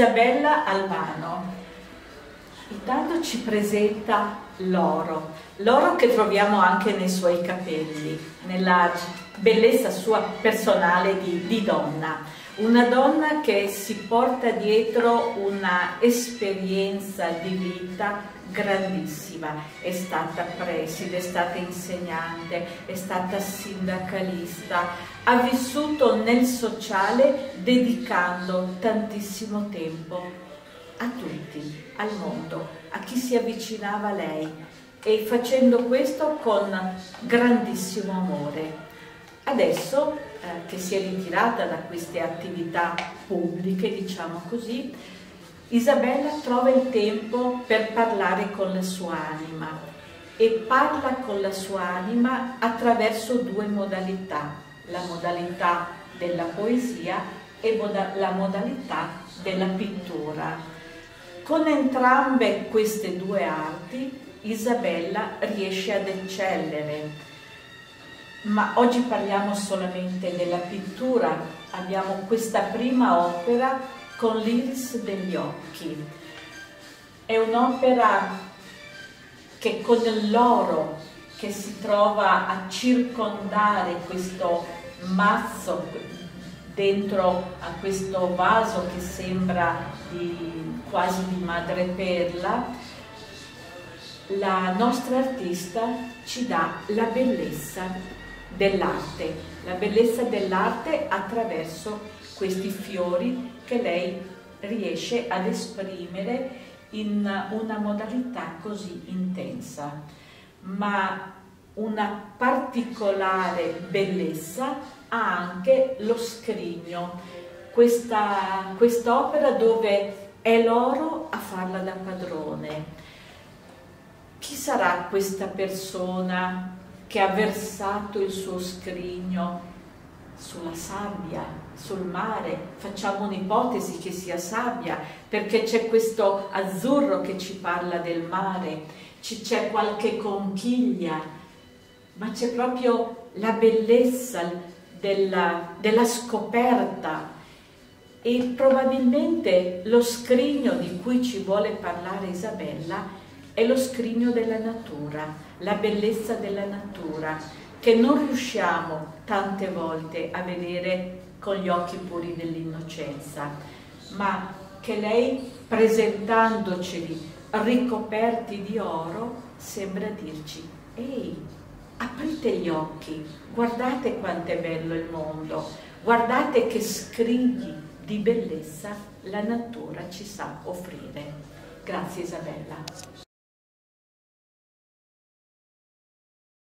Isabella Albano intanto ci presenta l'oro, l'oro che troviamo anche nei suoi capelli, nella bellezza sua personale di, di donna. Una donna che si porta dietro una esperienza di vita grandissima, è stata preside, è stata insegnante, è stata sindacalista, ha vissuto nel sociale dedicando tantissimo tempo a tutti, al mondo, a chi si avvicinava a lei e facendo questo con grandissimo amore. Adesso eh, che si è ritirata da queste attività pubbliche, diciamo così, Isabella trova il tempo per parlare con la sua anima e parla con la sua anima attraverso due modalità, la modalità della poesia e la modalità della pittura. Con entrambe queste due arti Isabella riesce ad eccellere, ma oggi parliamo solamente della pittura, abbiamo questa prima opera con l'iris degli occhi. È un'opera che con l'oro che si trova a circondare questo mazzo dentro a questo vaso che sembra di, quasi di madreperla, la nostra artista ci dà la bellezza dell'arte, la bellezza dell'arte attraverso questi fiori che lei riesce ad esprimere in una modalità così intensa, ma una particolare bellezza ha anche lo scrigno, questa opera dove è l'oro a farla da padrone. Chi sarà questa persona che ha versato il suo scrigno sulla sabbia, sul mare, facciamo un'ipotesi che sia sabbia, perché c'è questo azzurro che ci parla del mare, c'è qualche conchiglia, ma c'è proprio la bellezza della, della scoperta. E probabilmente lo scrigno di cui ci vuole parlare Isabella è lo scrigno della natura, la bellezza della natura, che non riusciamo tante volte a vedere con gli occhi puri dell'innocenza, ma che lei presentandoceli ricoperti di oro sembra dirci ehi aprite gli occhi guardate quanto è bello il mondo guardate che scrigni di bellezza la natura ci sa offrire. Grazie Isabella